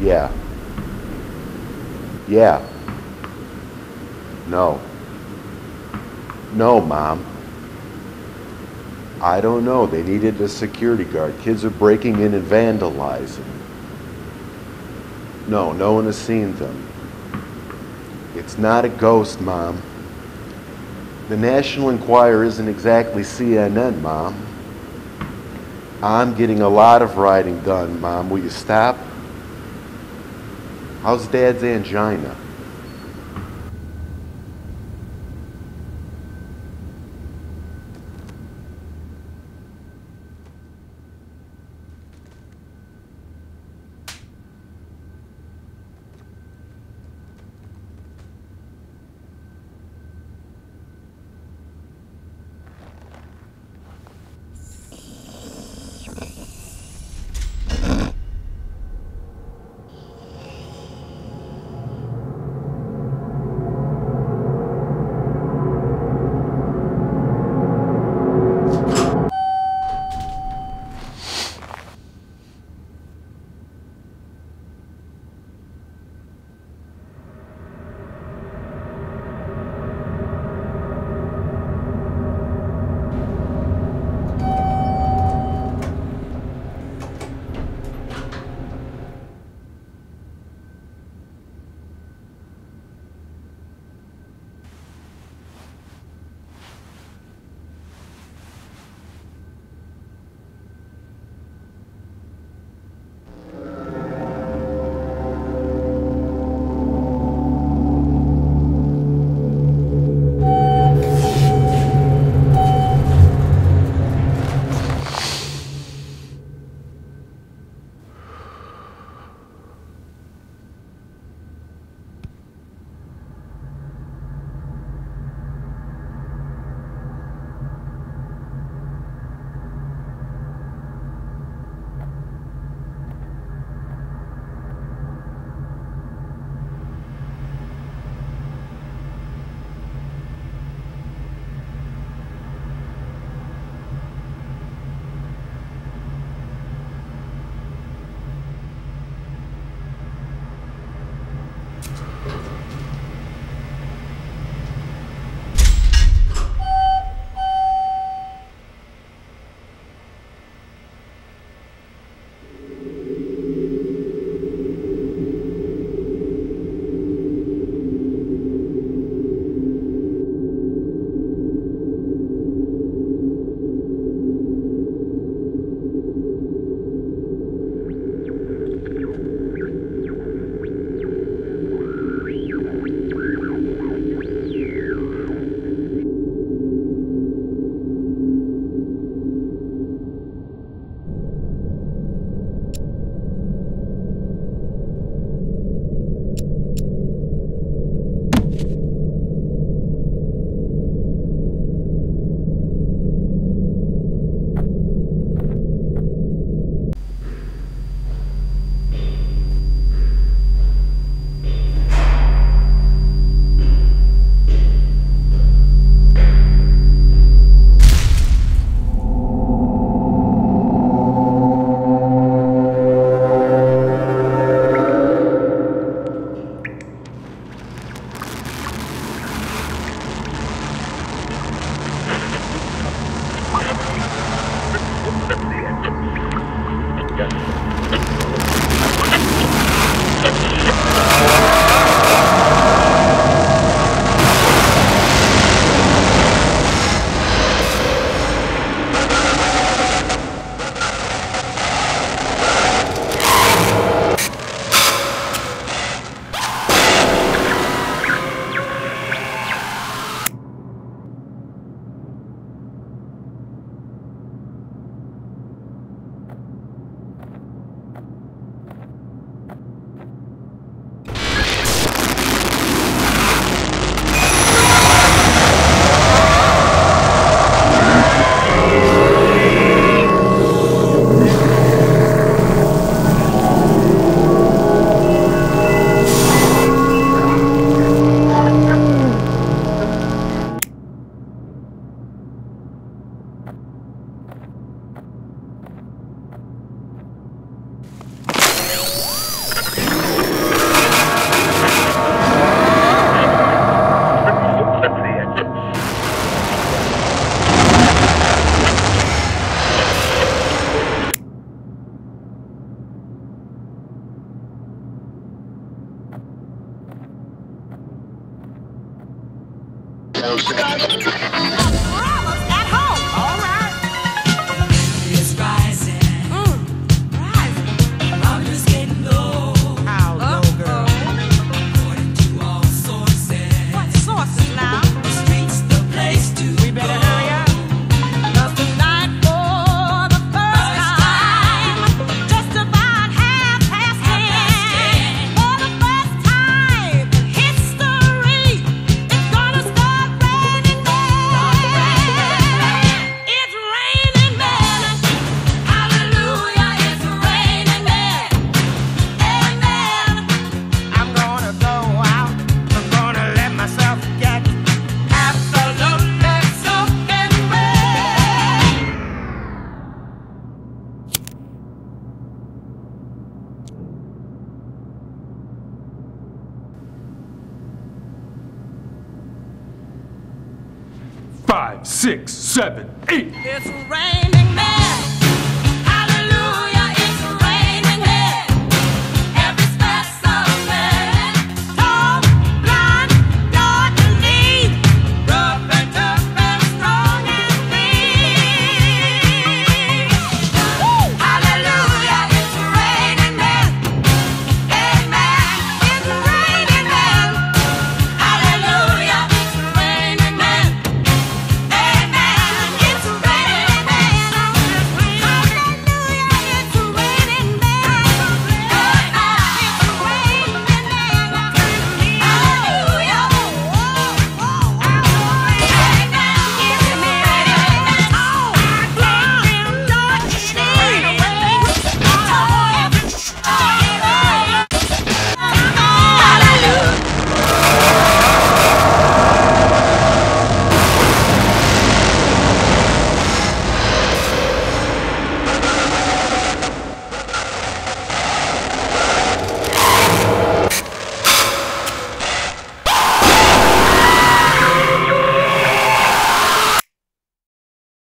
Yeah. Yeah. No. No, Mom. I don't know. They needed a security guard. Kids are breaking in and vandalizing. No, no one has seen them. It's not a ghost, Mom. The National Enquirer isn't exactly CNN, Mom. I'm getting a lot of writing done, Mom. Will you stop? How's Dad's angina? Yep. Bravo's Five, six, seven, eight. It's raining.